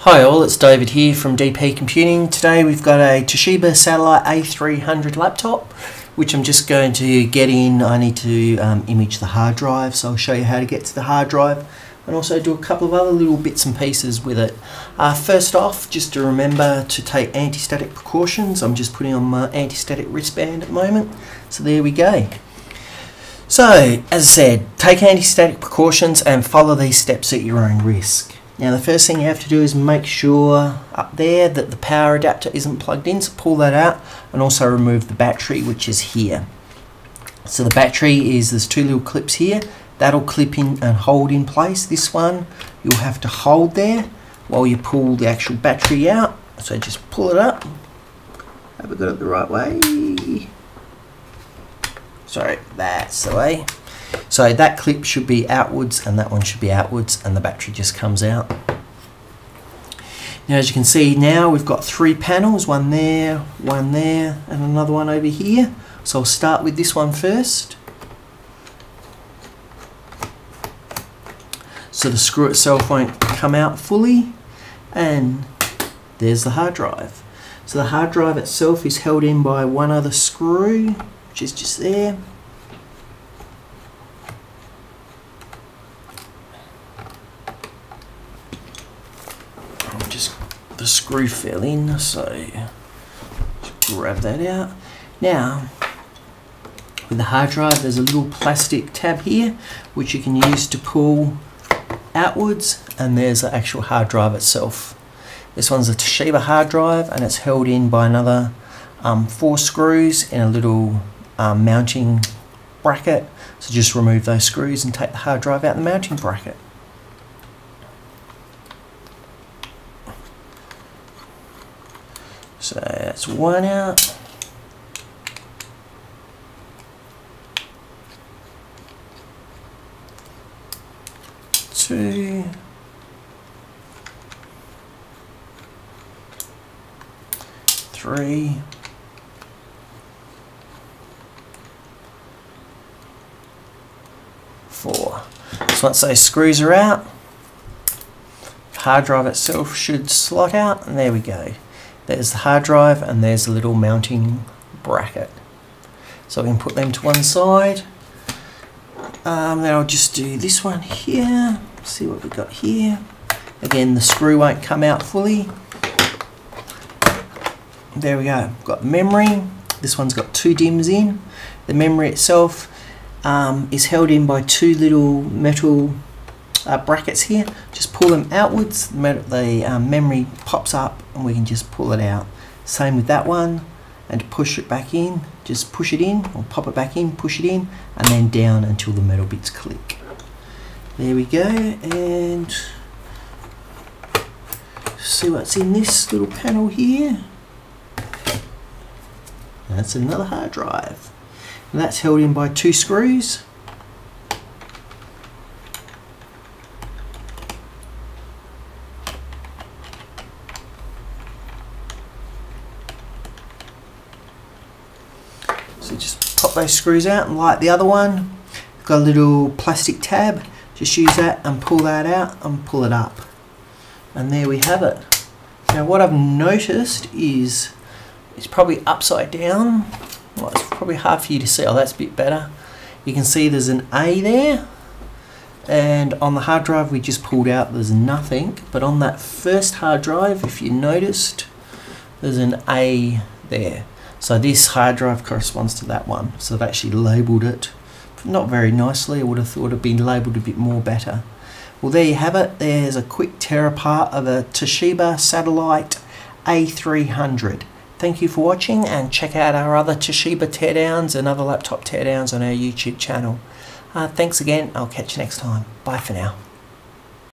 Hi all, it's David here from DP Computing. Today we've got a Toshiba Satellite A300 laptop which I'm just going to get in. I need to um, image the hard drive so I'll show you how to get to the hard drive and also do a couple of other little bits and pieces with it. Uh, first off, just to remember to take anti-static precautions. I'm just putting on my anti-static wristband at the moment. So there we go. So, as I said, take anti-static precautions and follow these steps at your own risk. Now the first thing you have to do is make sure up there that the power adapter isn't plugged in, so pull that out and also remove the battery which is here. So the battery is, there's two little clips here, that'll clip in and hold in place. This one you'll have to hold there while you pull the actual battery out. So just pull it up. Have I got it the right way? Sorry, that's the way. So that clip should be outwards and that one should be outwards and the battery just comes out. Now as you can see now we've got three panels, one there, one there and another one over here. So I'll start with this one first. So the screw itself won't come out fully and there's the hard drive. So the hard drive itself is held in by one other screw which is just there. just screw fell in so grab that out. Now with the hard drive there's a little plastic tab here which you can use to pull outwards and there's the actual hard drive itself. This one's a Toshiba hard drive and it's held in by another um, four screws in a little um, mounting bracket. So just remove those screws and take the hard drive out the mounting bracket So that's one out. Two. Three. Four. So once those screws are out, hard drive itself should slot out and there we go. There's the hard drive and there's a little mounting bracket. So we can put them to one side. Um, then I'll just do this one here. See what we got here. Again, the screw won't come out fully. There we go. Got memory. This one's got two DIMMs in. The memory itself um, is held in by two little metal uh, brackets here, just pull them outwards, the um, memory pops up and we can just pull it out. Same with that one, and push it back in, just push it in, or pop it back in, push it in, and then down until the metal bits click. There we go, and see what's in this little panel here. That's another hard drive. And that's held in by two screws. So just pop those screws out and light the other one. Got a little plastic tab. Just use that and pull that out and pull it up. And there we have it. Now what I've noticed is it's probably upside down. Well, it's probably hard for you to see. Oh, that's a bit better. You can see there's an A there. And on the hard drive we just pulled out, there's nothing. But on that first hard drive, if you noticed, there's an A there. So this hard drive corresponds to that one. So they've actually labelled it not very nicely. I would have thought it had been labelled a bit more better. Well, there you have it. There's a quick tear apart of a Toshiba Satellite A300. Thank you for watching and check out our other Toshiba teardowns and other laptop teardowns on our YouTube channel. Uh, thanks again. I'll catch you next time. Bye for now.